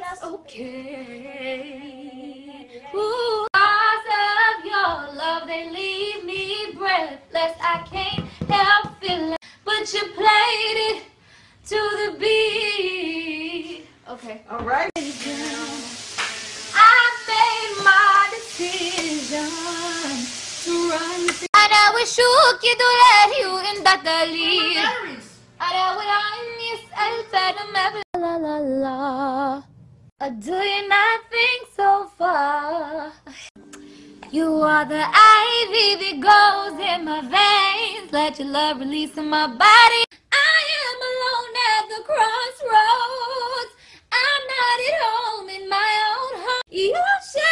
that's okay. Ooh, Cause of your love, they leave me breathless. I can't help feeling, but you played it to the beat. Okay. All right. I made my decision to run. أنا وشوك دولاري وانت دليل أنا والعين يسأل فأنا ما بل- لا لا لا Uh, Do you not think so far? You are the ivy that goes in my veins. Let your love release in my body. I am alone at the crossroads. I'm not at home in my own home. You should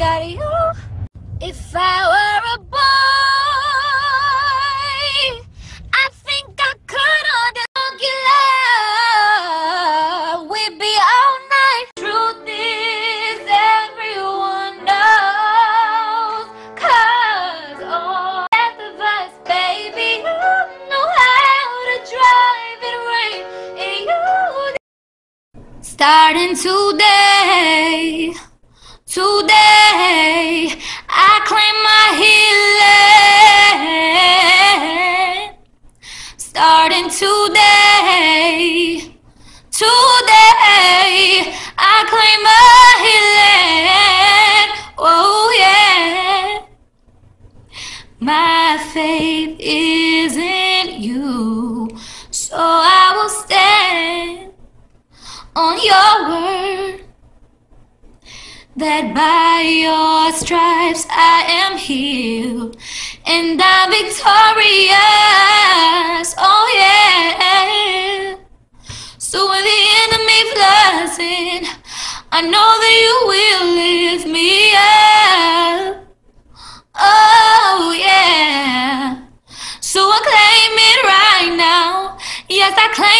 got you. If I were a boy, I think I could understand. We'd be all night. Truth is, everyone knows. Cause all death of us, baby, you know how to drive it right. And you Starting today, today, I claim my healing. Starting today, today, I claim my healing. Oh, yeah. My faith is in you, so I will stand on your word that by your stripes I am healed and I'm victorious. Oh, yeah. So when the enemy floods in, I know that you will lift me up. Oh, yeah. So I claim it right now. Yes, I claim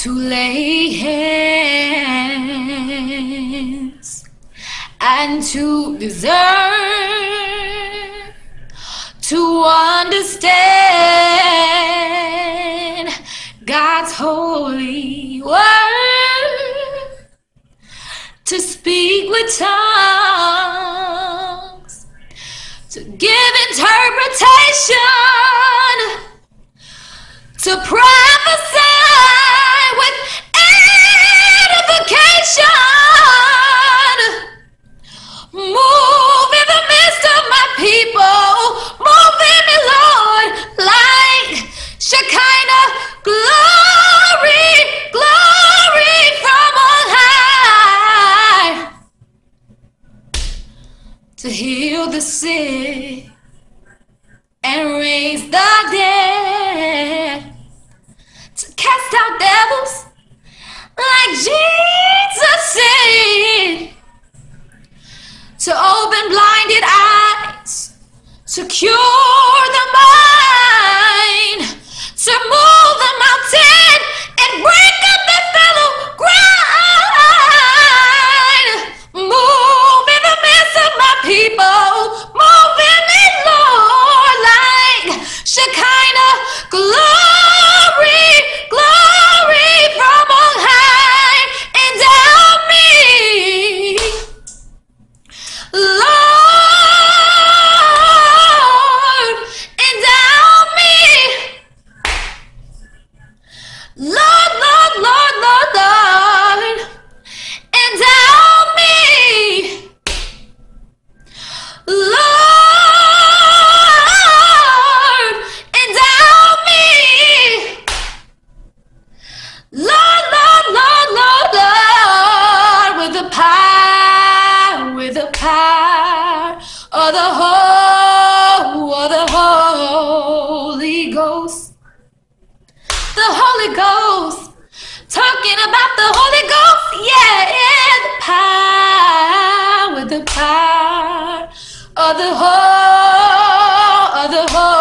to lay hands and to deserve to understand God's holy word to speak with tongues to give interpretation to prophesy the sick and raise the dead, people, move Holy Ghost. Talking about the Holy Ghost. Yeah, yeah, the power, the power of the whole, of the whole.